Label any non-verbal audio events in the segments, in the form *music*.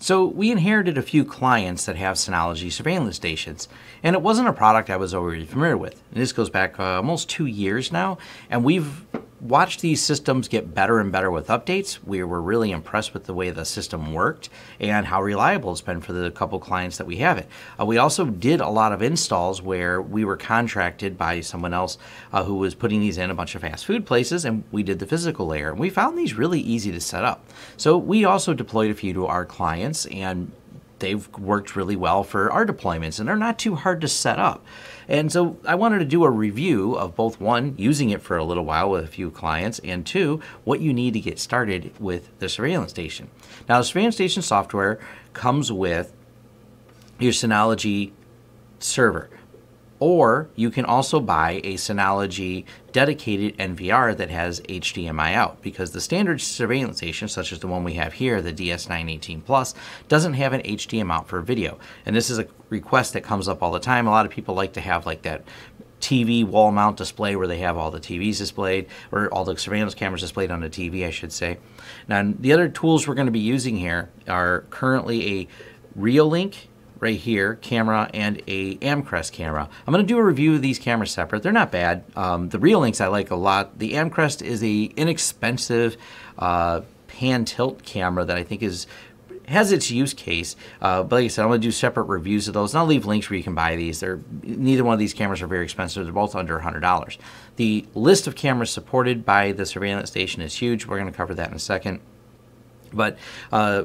So we inherited a few clients that have Synology surveillance stations, and it wasn't a product I was already familiar with. And this goes back uh, almost two years now, and we've watched these systems get better and better with updates. We were really impressed with the way the system worked and how reliable it's been for the couple clients that we have it. Uh, we also did a lot of installs where we were contracted by someone else uh, who was putting these in a bunch of fast food places, and we did the physical layer. And we found these really easy to set up. So we also deployed a few to our clients, and they've worked really well for our deployments, and they're not too hard to set up. And so I wanted to do a review of both one, using it for a little while with a few clients, and two, what you need to get started with the surveillance station. Now, the surveillance station software comes with your Synology server. Or you can also buy a Synology dedicated NVR that has HDMI out because the standard surveillance station, such as the one we have here, the DS918 Plus, doesn't have an HDMI out for video. And this is a request that comes up all the time. A lot of people like to have like that TV wall mount display where they have all the TVs displayed, or all the surveillance cameras displayed on the TV, I should say. Now, the other tools we're going to be using here are currently a Reolink right here, camera, and a Amcrest camera. I'm going to do a review of these cameras separate. They're not bad. Um, the Reolinks I like a lot. The Amcrest is a inexpensive uh, pan tilt camera that I think is has its use case. Uh, but like I said, I'm going to do separate reviews of those, and I'll leave links where you can buy these. They're neither one of these cameras are very expensive. They're both under $100. The list of cameras supported by the surveillance station is huge. We're going to cover that in a second. But uh,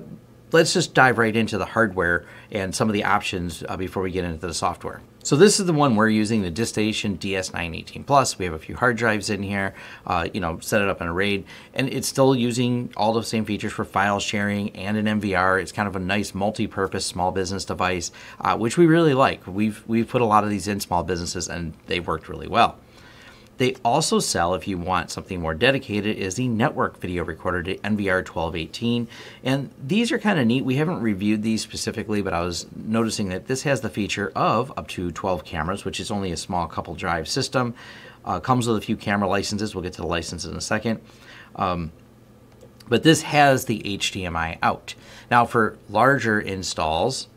let's just dive right into the hardware and some of the options uh, before we get into the software. So this is the one we're using, the DiskStation DS918 Plus. We have a few hard drives in here, uh, you know, set it up in a RAID, and it's still using all the same features for file sharing and an NVR. It's kind of a nice multi-purpose small business device, uh, which we really like. We've, we've put a lot of these in small businesses, and they've worked really well. They also sell, if you want something more dedicated, is the network video recorder, NVR 1218. And these are kind of neat. We haven't reviewed these specifically, but I was noticing that this has the feature of up to 12 cameras, which is only a small couple drive system. Uh, comes with a few camera licenses. We'll get to the licenses in a second. Um, but this has the HDMI out. Now, for larger installs,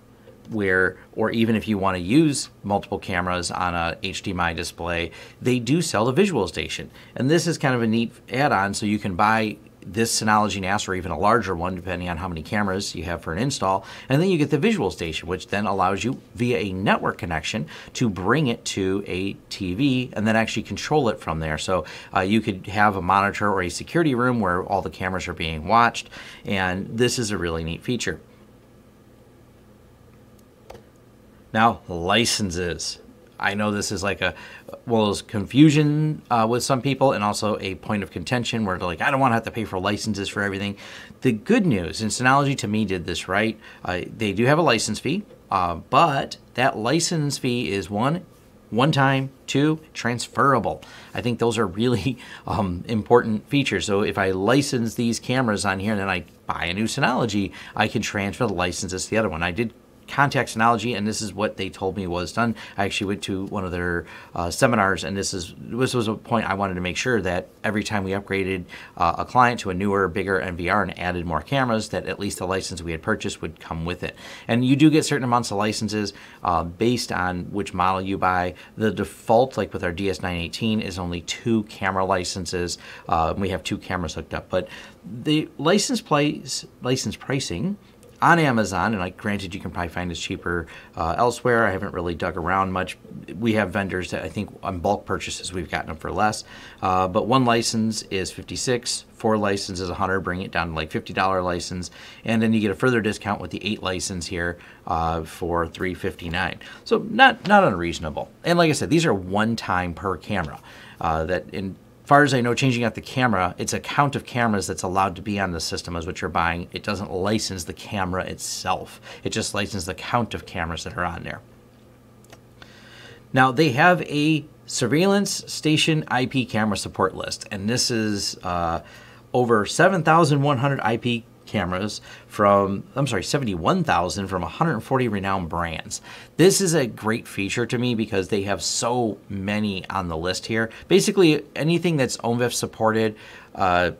where, or even if you want to use multiple cameras on a HDMI display, they do sell the visual station. And this is kind of a neat add-on, so you can buy this Synology NAS or even a larger one, depending on how many cameras you have for an install. And then you get the visual station, which then allows you via a network connection to bring it to a TV and then actually control it from there. So uh, you could have a monitor or a security room where all the cameras are being watched. And this is a really neat feature. Now, licenses. I know this is like a well, there's confusion uh, with some people and also a point of contention where they're like, I don't want to have to pay for licenses for everything. The good news, and Synology to me did this right, uh, they do have a license fee, uh, but that license fee is one, one time, two, transferable. I think those are really *laughs* um, important features. So if I license these cameras on here and then I buy a new Synology, I can transfer the licenses to the other one. I did contact Synology, and this is what they told me was done. I actually went to one of their uh, seminars, and this is this was a point I wanted to make sure that every time we upgraded uh, a client to a newer, bigger NVR and added more cameras, that at least the license we had purchased would come with it. And you do get certain amounts of licenses uh, based on which model you buy. The default, like with our DS918, is only two camera licenses. Uh, we have two cameras hooked up, but the license price license pricing on Amazon, and I granted, you can probably find this cheaper uh, elsewhere. I haven't really dug around much. We have vendors that I think on bulk purchases we've gotten them for less. Uh, but one license is 56, four licenses is 100, bring it down to like $50 license, and then you get a further discount with the eight license here uh, for 359. So not not unreasonable. And like I said, these are one time per camera. Uh, that in far as I know, changing out the camera, it's a count of cameras that's allowed to be on the system as what you're buying. It doesn't license the camera itself. It just licenses the count of cameras that are on there. Now, they have a surveillance station IP camera support list, and this is uh, over 7,100 IP cameras from, I'm sorry, 71,000 from 140 renowned brands. This is a great feature to me because they have so many on the list here. Basically, anything that's ONVIF supported, uh,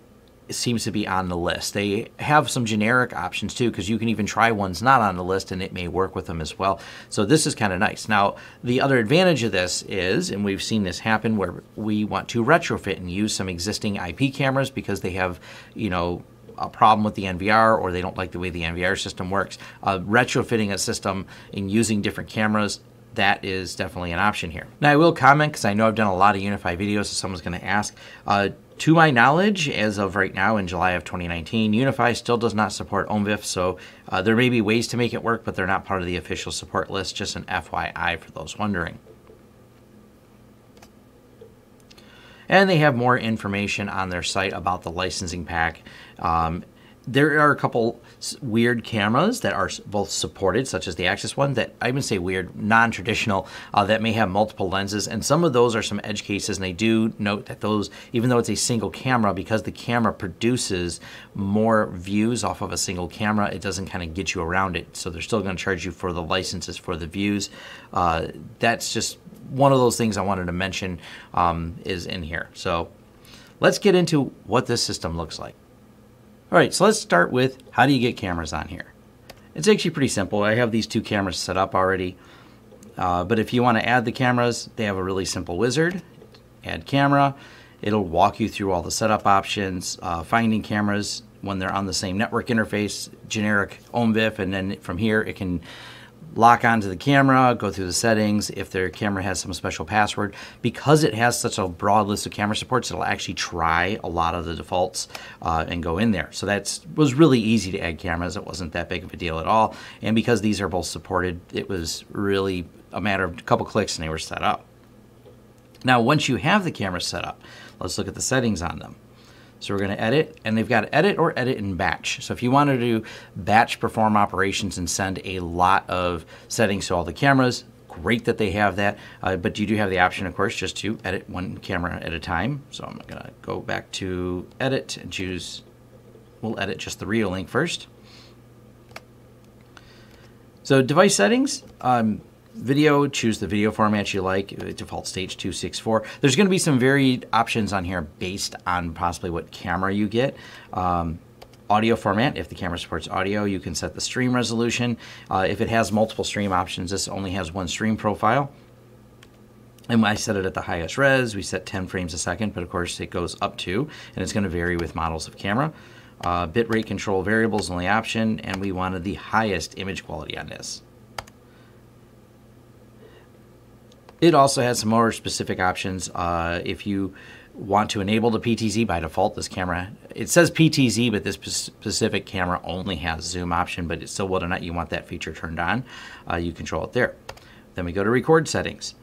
seems to be on the list. They have some generic options too, because you can even try ones not on the list and it may work with them as well. So this is kind of nice. Now, the other advantage of this is, and we've seen this happen where we want to retrofit and use some existing IP cameras because they have, you know, a problem with the NVR or they don't like the way the NVR system works. Uh, retrofitting a system and using different cameras that is definitely an option here. Now I will comment because I know I've done a lot of UniFi videos, so someone's going to ask. Uh, to my knowledge, as of right now in July of 2019, UniFi still does not support ONVIF, so uh, there may be ways to make it work, but they're not part of the official support list, just an FYI for those wondering. And they have more information on their site about the licensing pack. Um, there are a couple weird cameras that are both supported, such as the Axis one, that I even say weird, non-traditional, uh, that may have multiple lenses. And some of those are some edge cases, and they do note that those, even though it's a single camera, because the camera produces more views off of a single camera, it doesn't kind of get you around it. So they're still going to charge you for the licenses for the views. Uh, that's just one of those things I wanted to mention um, is in here. So let's get into what this system looks like. All right, so let's start with how do you get cameras on here? It's actually pretty simple. I have these two cameras set up already. Uh, but if you want to add the cameras, they have a really simple wizard. Add camera. It'll walk you through all the setup options, uh, finding cameras when they're on the same network interface, generic ONVIF, and then from here it can lock onto the camera, go through the settings. If their camera has some special password, because it has such a broad list of camera supports, it'll actually try a lot of the defaults uh, and go in there. So that was really easy to add cameras. It wasn't that big of a deal at all. And because these are both supported, it was really a matter of a couple clicks and they were set up. Now, once you have the camera set up, let's look at the settings on them. So we're going to edit, and they've got edit or edit in batch. So if you wanted to batch perform operations and send a lot of settings to all the cameras, great that they have that. Uh, but you do have the option, of course, just to edit one camera at a time. So I'm going to go back to edit and choose, we'll edit just the real Reolink first. So device settings, um, video, choose the video format you like, uh, default H.264. There's going to be some varied options on here based on possibly what camera you get. Um, audio format, if the camera supports audio, you can set the stream resolution. Uh, if it has multiple stream options, this only has one stream profile. And I set it at the highest res, we set 10 frames a second, but of course it goes up to, and it's going to vary with models of camera. Uh, bitrate control variables only option, and we wanted the highest image quality on this. It also has some more specific options. Uh, if you want to enable the PTZ by default, this camera, it says PTZ, but this specific camera only has zoom option, but it's still whether or not you want that feature turned on, uh, you control it there. Then we go to record settings.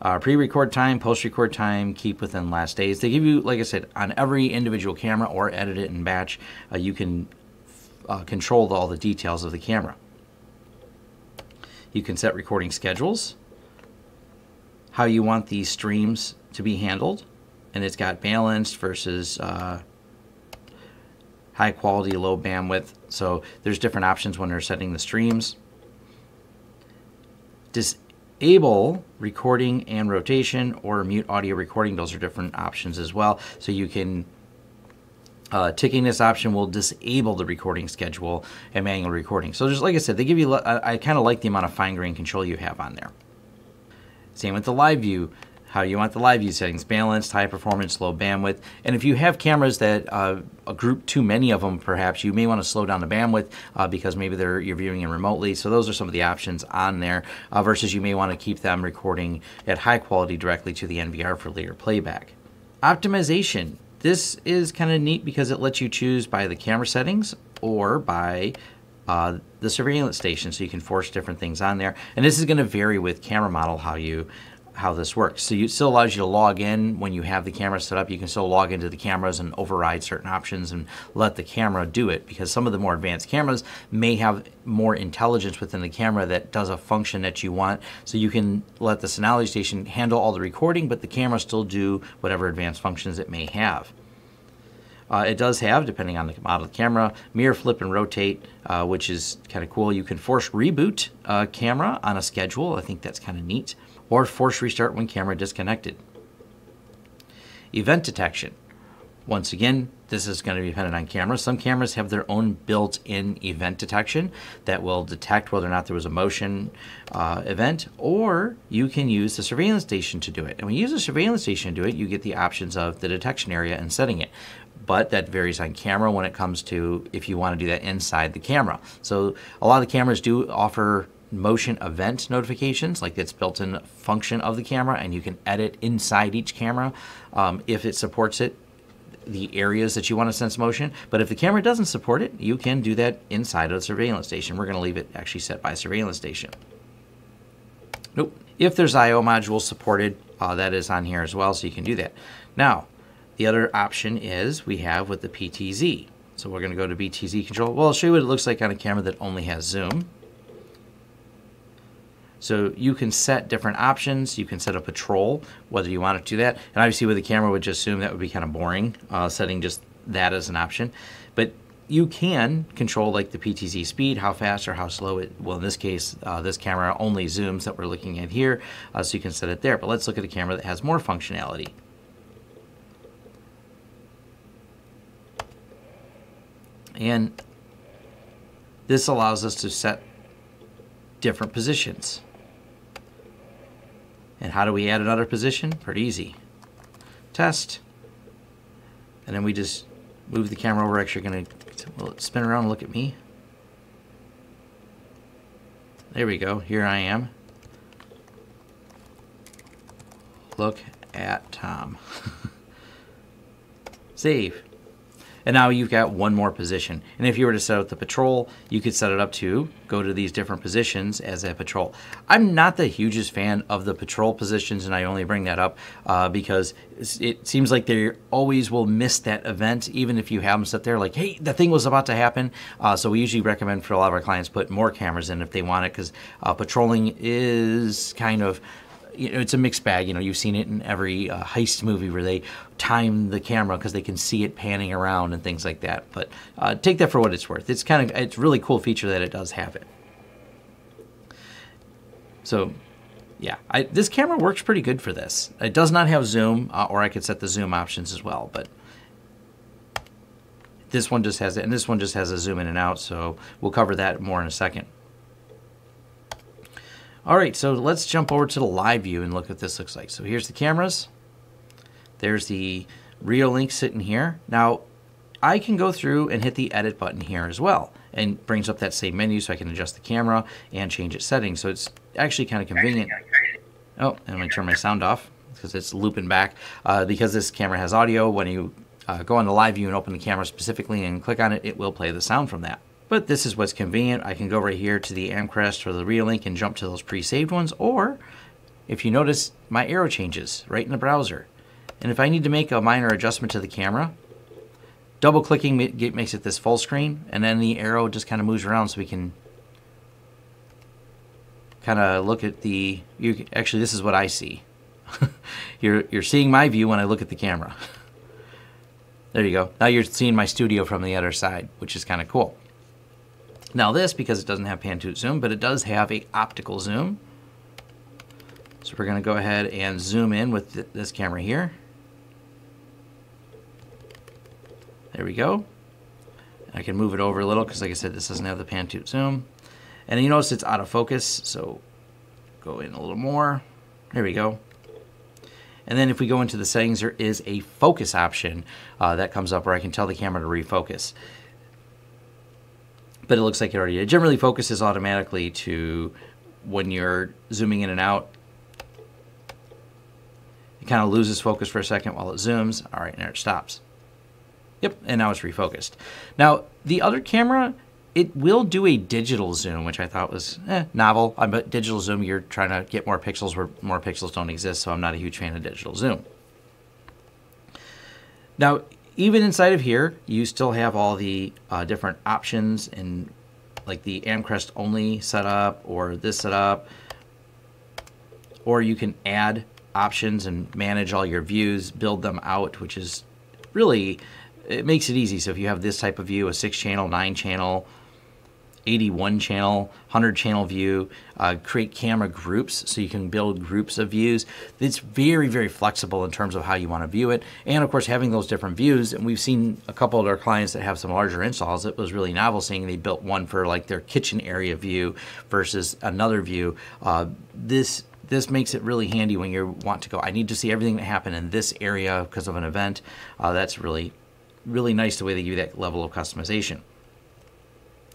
Uh, pre-record time, post-record time, keep within last days. They give you, like I said, on every individual camera or edit it in batch, uh, you can uh, control all the details of the camera. You can set recording schedules how you want these streams to be handled. And it's got balanced versus uh, high quality, low bandwidth. So there's different options when you're setting the streams. Disable recording and rotation or mute audio recording. Those are different options as well. So you can uh, ticking this option will disable the recording schedule and manual recording. So just like I said, they give you, I, I kind of like the amount of fine grained control you have on there. Same with the live view. How you want the live view settings, balanced, high performance, low bandwidth. And if you have cameras that uh, group too many of them, perhaps you may want to slow down the bandwidth uh, because maybe they're you're viewing them remotely. So those are some of the options on there. Uh, versus you may want to keep them recording at high quality directly to the NVR for later playback. Optimization. This is kind of neat because it lets you choose by the camera settings or by uh, the surveillance station so you can force different things on there. And this is going to vary with camera model how you how this works. So it still allows you to log in when you have the camera set up. You can still log into the cameras and override certain options and let the camera do it because some of the more advanced cameras may have more intelligence within the camera that does a function that you want. So you can let the Synology station handle all the recording, but the camera still do whatever advanced functions it may have. Uh, it does have, depending on the model of the camera, mirror flip and rotate, uh, which is kind of cool. You can force reboot uh, camera on a schedule. I think that's kind of neat. Or force restart when camera disconnected. Event detection. Once again, this is going to be dependent on camera. Some cameras have their own built-in event detection that will detect whether or not there was a motion uh, event, or you can use the surveillance station to do it. And when you use a surveillance station to do it, you get the options of the detection area and setting it. But that varies on camera when it comes to if you want to do that inside the camera. So a lot of the cameras do offer motion event notifications, like it's built-in function of the camera, and you can edit inside each camera um, if it supports it the areas that you want to sense motion. But if the camera doesn't support it, you can do that inside of the surveillance station. We're going to leave it actually set by surveillance station. Nope. If there's I.O. modules supported, uh, that is on here as well, so you can do that. Now, the other option is we have with the PTZ. So we're going to go to PTZ control. Well, I'll show you what it looks like on a camera that only has zoom. So you can set different options. You can set a patrol, whether you want to do that. And obviously with a camera would just zoom, that would be kind of boring, uh, setting just that as an option. But you can control like the PTZ speed, how fast or how slow it, well in this case, uh, this camera only zooms that we're looking at here, uh, so you can set it there. But let's look at a camera that has more functionality. And this allows us to set different positions. And how do we add another position? Pretty easy. Test. And then we just move the camera over. Actually, going to will it spin around and look at me? There we go. Here I am. Look at Tom. *laughs* Save. And now you've got one more position. And if you were to set up the patrol, you could set it up to go to these different positions as a patrol. I'm not the hugest fan of the patrol positions, and I only bring that up uh, because it seems like they always will miss that event, even if you have them set there like, hey, the thing was about to happen. Uh, so we usually recommend for a lot of our clients put more cameras in if they want it because uh, patrolling is kind of you know, it's a mixed bag. You know, you've seen it in every uh, heist movie where they time the camera because they can see it panning around and things like that. But uh, take that for what it's worth. It's kind of it's really cool feature that it does have it. So, yeah, I, this camera works pretty good for this. It does not have zoom, uh, or I could set the zoom options as well, but this one just has it, and this one just has a zoom in and out. So we'll cover that more in a second. All right, so let's jump over to the live view and look what this looks like. So here's the cameras. There's the real Reolink sitting here. Now, I can go through and hit the edit button here as well and brings up that same menu so I can adjust the camera and change its settings. So it's actually kind of convenient. Oh, and I'm to turn my sound off because it's looping back. Uh, because this camera has audio, when you uh, go on the live view and open the camera specifically and click on it, it will play the sound from that. But this is what's convenient. I can go right here to the Amcrest or the Reolink and jump to those pre-saved ones. Or, if you notice, my arrow changes right in the browser. And if I need to make a minor adjustment to the camera, double clicking makes it this full screen. And then the arrow just kind of moves around so we can kind of look at the... You, actually, this is what I see. *laughs* you're, you're seeing my view when I look at the camera. *laughs* there you go. Now you're seeing my studio from the other side, which is kind of cool. Now this, because it doesn't have pan tilt zoom, but it does have a optical zoom. So we're going to go ahead and zoom in with th this camera here. There we go. I can move it over a little because like I said, this doesn't have the pan tilt zoom. And you notice it's out of focus, so go in a little more. There we go. And then if we go into the settings, there is a focus option uh, that comes up where I can tell the camera to refocus but it looks like it already It generally focuses automatically to when you're zooming in and out. It kind of loses focus for a second while it zooms. All right, there it stops. Yep, and now it's refocused. Now, the other camera, it will do a digital zoom, which I thought was eh, novel. But digital zoom, you're trying to get more pixels where more pixels don't exist, so I'm not a huge fan of digital zoom. Now, even inside of here, you still have all the uh, different options and like the Amcrest only setup or this setup. Or you can add options and manage all your views, build them out, which is really, it makes it easy. So if you have this type of view, a six channel, nine channel, 81 channel, 100 channel view, uh, create camera groups so you can build groups of views. It's very, very flexible in terms of how you want to view it. And of course, having those different views, and we've seen a couple of our clients that have some larger installs, it was really novel seeing they built one for like their kitchen area view versus another view. Uh, this this makes it really handy when you want to go, I need to see everything that happened in this area because of an event. Uh, that's really, really nice the way they give you that level of customization.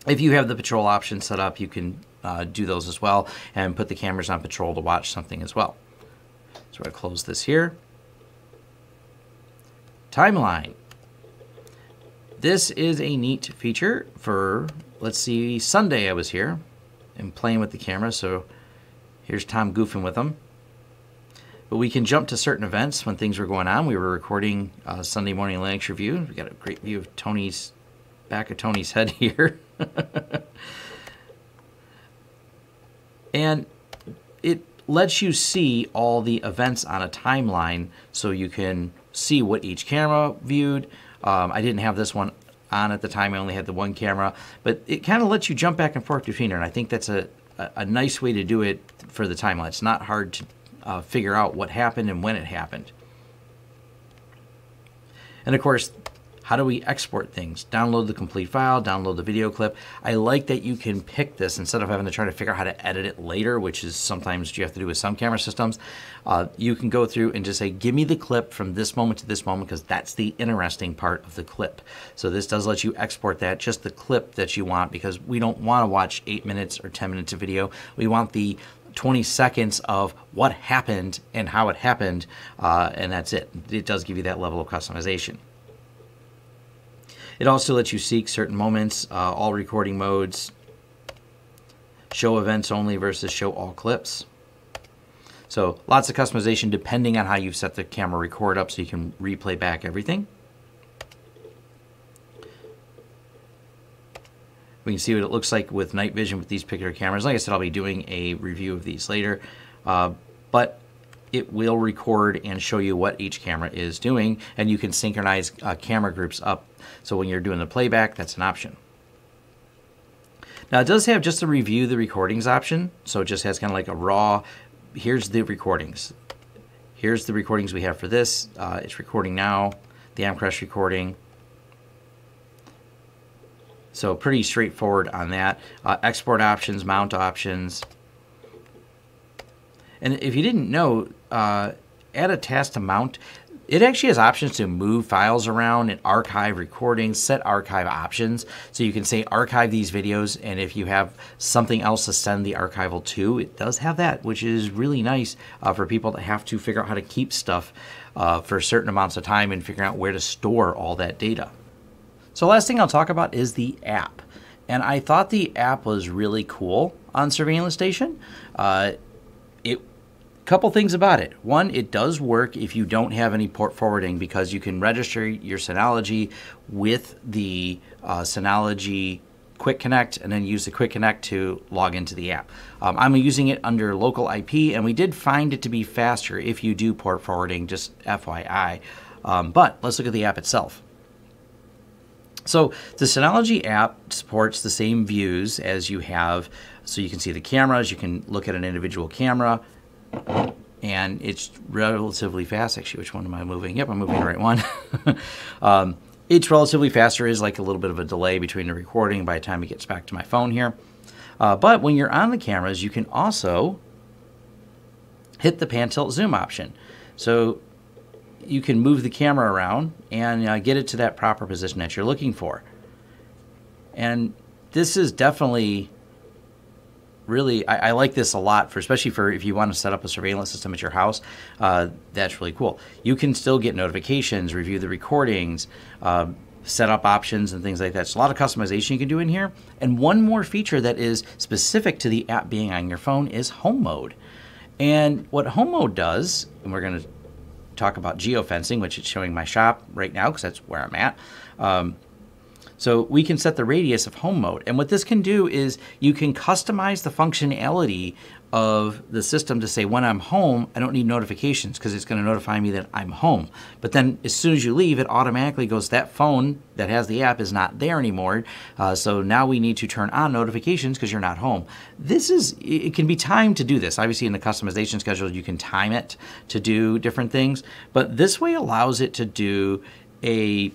If you have the patrol option set up, you can uh, do those as well and put the cameras on patrol to watch something as well. So we're close this here. Timeline. This is a neat feature for, let's see, Sunday I was here and playing with the camera. So here's Tom goofing with them. But we can jump to certain events when things were going on. We were recording uh, Sunday morning Linux review. We got a great view of Tony's back of Tony's *laughs* head here. *laughs* and it lets you see all the events on a timeline so you can see what each camera viewed. Um, I didn't have this one on at the time. I only had the one camera, but it kind of lets you jump back and forth between it. And I think that's a, a, a nice way to do it for the timeline. It's not hard to uh, figure out what happened and when it happened. And of course, how do we export things? Download the complete file, download the video clip. I like that you can pick this instead of having to try to figure out how to edit it later, which is sometimes you have to do with some camera systems. Uh, you can go through and just say, give me the clip from this moment to this moment because that's the interesting part of the clip. So this does let you export that, just the clip that you want because we don't want to watch eight minutes or 10 minutes of video. We want the 20 seconds of what happened and how it happened, uh, and that's it. It does give you that level of customization. It also lets you seek certain moments, uh, all recording modes, show events only versus show all clips. So lots of customization depending on how you've set the camera record up so you can replay back everything. We can see what it looks like with night vision with these particular cameras. Like I said, I'll be doing a review of these later. Uh, but it will record and show you what each camera is doing, and you can synchronize uh, camera groups up. So when you're doing the playback, that's an option. Now it does have just a review the recordings option, so it just has kind of like a raw, here's the recordings. Here's the recordings we have for this. Uh, it's recording now, the Amcrest recording. So pretty straightforward on that. Uh, export options, mount options, and if you didn't know, uh, add a task to mount. It actually has options to move files around and archive recordings, set archive options. So you can say archive these videos, and if you have something else to send the archival to, it does have that, which is really nice uh, for people that have to figure out how to keep stuff uh, for certain amounts of time and figuring out where to store all that data. So last thing I'll talk about is the app. And I thought the app was really cool on Surveillance Station. Uh, Couple things about it. One, it does work if you don't have any port forwarding because you can register your Synology with the uh, Synology Quick Connect and then use the Quick Connect to log into the app. Um, I'm using it under local IP and we did find it to be faster if you do port forwarding, just FYI. Um, but let's look at the app itself. So the Synology app supports the same views as you have. So you can see the cameras, you can look at an individual camera, and it's relatively fast. Actually, which one am I moving? Yep, I'm moving the right one. *laughs* um, it's relatively fast. There is like a little bit of a delay between the recording by the time it gets back to my phone here. Uh, but when you're on the cameras, you can also hit the pan tilt zoom option. So you can move the camera around and uh, get it to that proper position that you're looking for. And this is definitely really I, I, like this a lot for especially for if you want to set up a surveillance system at your house uh, that's really cool. You can still get notifications review the recordings uh, set up options and things like that. So a lot of customization you can do in here. And one more feature that is specific to the app being on your phone is home mode. And what home mode does and we're going to talk about geofencing which is showing my shop right now because that's where i'm at um, So we can set the radius of home mode. And what this can do is you can customize the functionality of the system to say when I'm home, I don't need notifications because it's going to notify me that I'm home. But then as soon as you leave, it automatically goes, that phone that has the app is not there anymore. Uh, so now we need to turn on notifications because you're not home. This is, it can be timed to do this. Obviously in the customization schedule, you can time it to do different things, but this way allows it to do a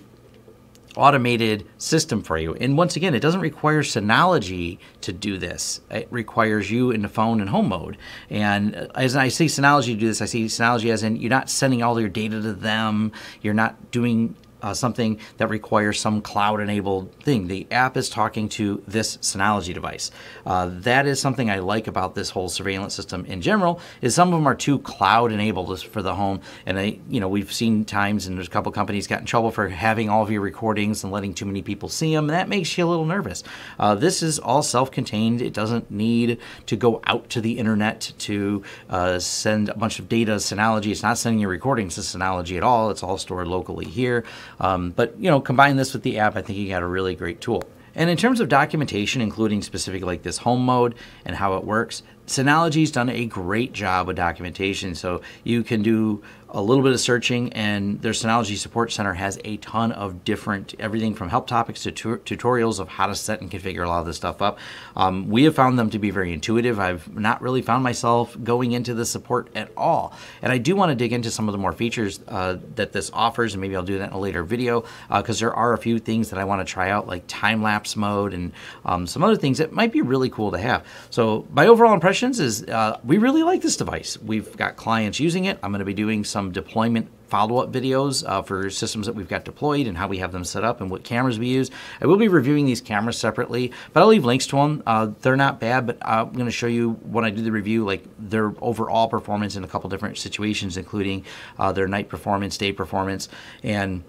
automated system for you. And once again, it doesn't require Synology to do this. It requires you in the phone and home mode. And uh, as I see Synology do this, I see Synology as in you're not sending all your data to them. You're not doing uh, something that requires some cloud enabled thing. The app is talking to this Synology device. Uh, that is something I like about this whole surveillance system in general is some of them are too cloud enabled for the home. And I, you know, we've seen times and there's a couple companies got in trouble for having all of your recordings and letting too many people see them. And that makes you a little nervous. Uh, this is all self-contained. It doesn't need to go out to the internet to uh, send a bunch of data Synology. It's not sending your recordings to Synology at all. It's all stored locally here. Um, but you know, combine this with the app, I think you got a really great tool. And in terms of documentation, including specific like this home mode and how it works, Synology's done a great job with documentation. So you can do a little bit of searching, and their Synology Support Center has a ton of different everything from help topics to tu tutorials of how to set and configure a lot of this stuff up. Um, we have found them to be very intuitive. I've not really found myself going into the support at all, and I do want to dig into some of the more features uh, that this offers, and maybe I'll do that in a later video because uh, there are a few things that I want to try out, like time lapse mode and um, some other things that might be really cool to have. So my overall impressions is uh, we really like this device. We've got clients using it. I'm going to be doing some some deployment follow-up videos uh, for systems that we've got deployed and how we have them set up and what cameras we use. I will be reviewing these cameras separately, but I'll leave links to them. Uh, they're not bad, but I'm going to show you when I do the review, like their overall performance in a couple different situations, including uh, their night performance, day performance, and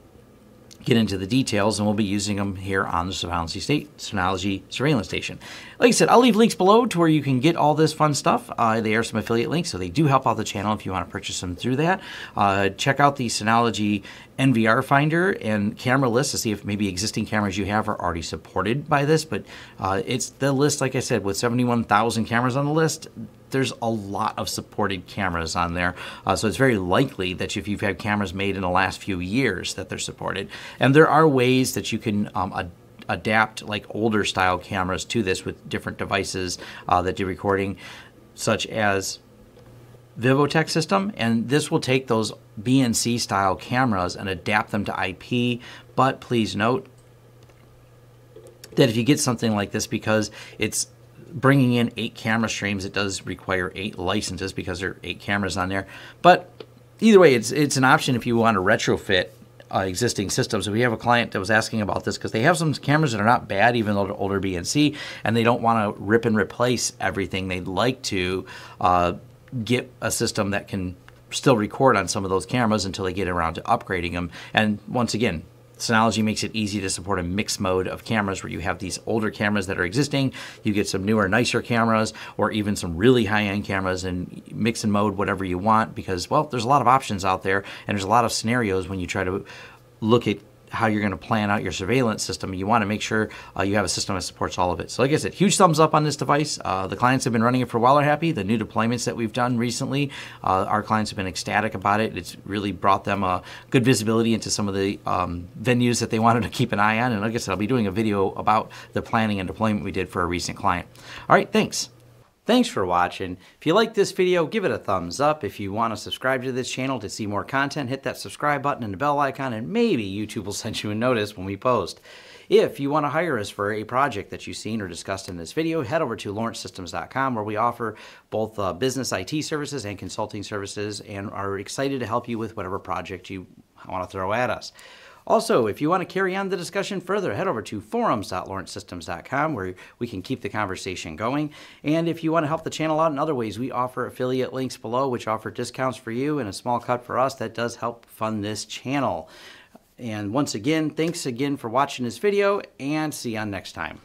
get into the details, and we'll be using them here on the Synology, State, Synology Surveillance Station. Like I said, I'll leave links below to where you can get all this fun stuff. Uh, they are some affiliate links, so they do help out the channel if you want to purchase them through that. Uh, check out the Synology NVR Finder and camera list to see if maybe existing cameras you have are already supported by this, but uh, it's the list, like I said, with 71,000 cameras on the list, there's a lot of supported cameras on there. Uh, so it's very likely that if you've had cameras made in the last few years that they're supported. And there are ways that you can um, ad adapt like older style cameras to this with different devices uh, that do recording, such as Vivotek system, and this will take those BNC style cameras and adapt them to IP. But please note that if you get something like this because it's bringing in eight camera streams, it does require eight licenses because there are eight cameras on there. But either way, it's it's an option if you want to retrofit uh, existing systems. We have a client that was asking about this because they have some cameras that are not bad, even though they're older BNC, and they don't want to rip and replace everything. They'd like to uh, get a system that can still record on some of those cameras until they get around to upgrading them. And once again, Synology makes it easy to support a mixed mode of cameras where you have these older cameras that are existing, you get some newer, nicer cameras, or even some really high-end cameras and mix and mode whatever you want because, well, there's a lot of options out there and there's a lot of scenarios when you try to look at how you're going to plan out your surveillance system. You want to make sure uh, you have a system that supports all of it. So like I said, huge thumbs up on this device. Uh, the clients have been running it for a while are happy. The new deployments that we've done recently, uh, our clients have been ecstatic about it. It's really brought them a good visibility into some of the um, venues that they *laughs* wanted to keep an eye on. And like I said, I'll be doing a video about the planning and deployment we did for a recent client. All right, thanks. Thanks for watching. If you like this video, give it a thumbs up. If you want to subscribe to this channel to see more content, hit that subscribe button and the bell icon, and maybe YouTube will *laughs* send you a notice when we post. If you want to hire us for a project that you've seen or discussed in this video, head over to lawrencesystems.com where we offer both uh, business IT services and consulting services and are excited to help you with whatever project you want to throw at us. Also, if you want to carry on the discussion further, head over to forums.lawrencesystems.com where we can keep the conversation going. And if you want to help the channel out in other ways, we offer affiliate links below which offer discounts for you and a small cut for us that does help fund this channel. And once again, thanks again for watching this video and see you on next time.